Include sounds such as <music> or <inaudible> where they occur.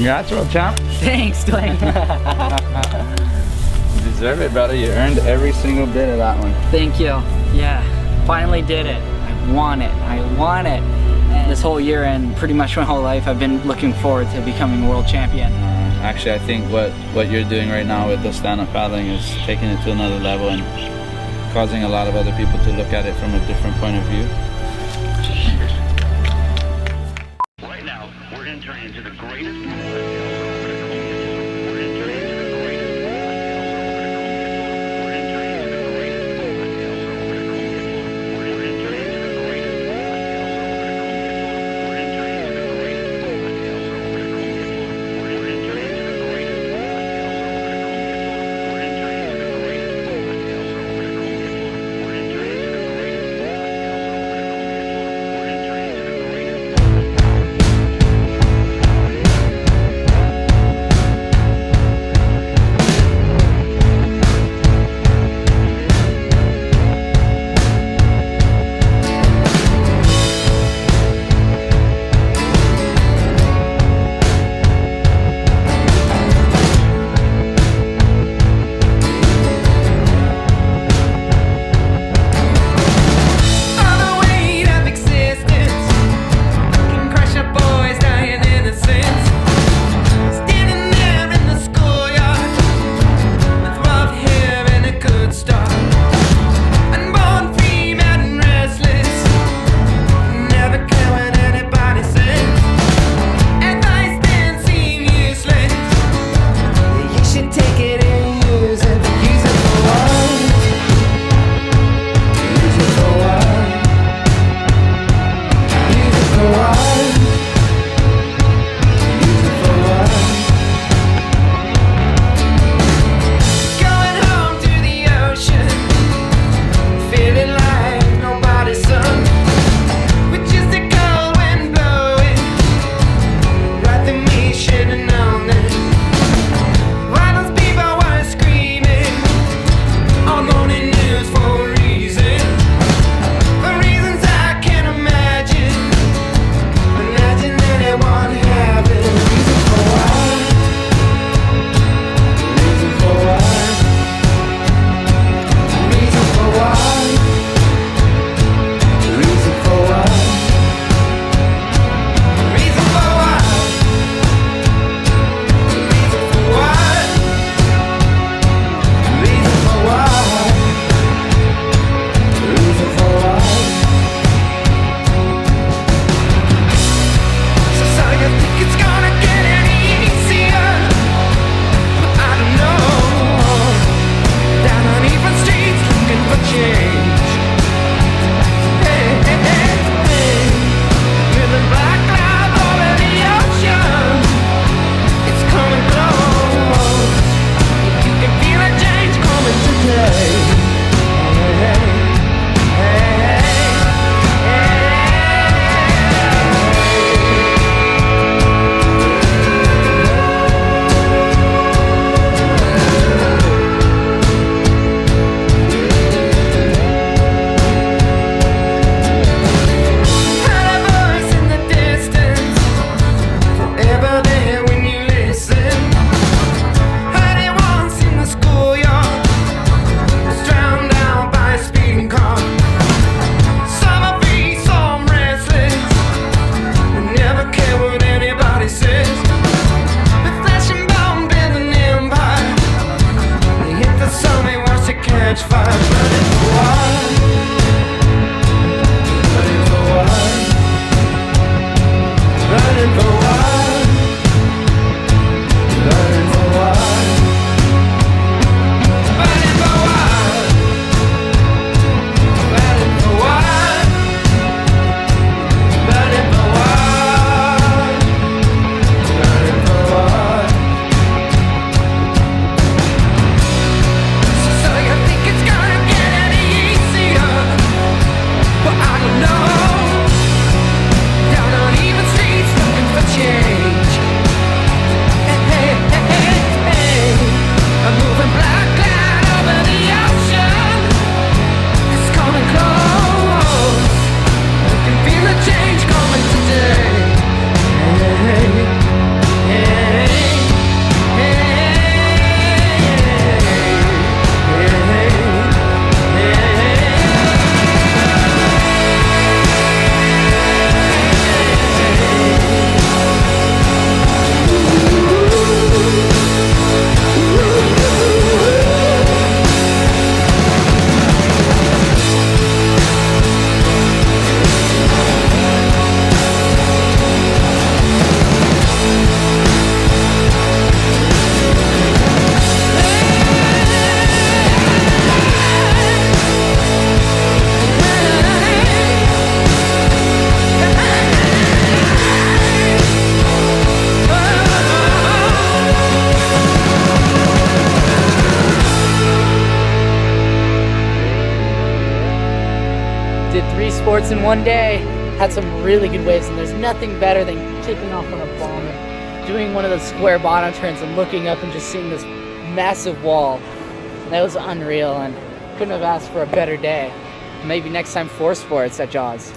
Congrats, world champ. Thanks, Glenn. <laughs> you deserve it, brother. You earned every single bit of that one. Thank you. Yeah, finally did it. I want it. I want it. And this whole year and pretty much my whole life, I've been looking forward to becoming world champion. Uh, actually, I think what, what you're doing right now with the stand-up paddling is taking it to another level and causing a lot of other people to look at it from a different point of view. running for what? Sports in one day. Had some really good waves, and there's nothing better than taking off on a bomb and doing one of those square bottom turns and looking up and just seeing this massive wall. That was unreal, and couldn't have asked for a better day. Maybe next time four sports at Jaws.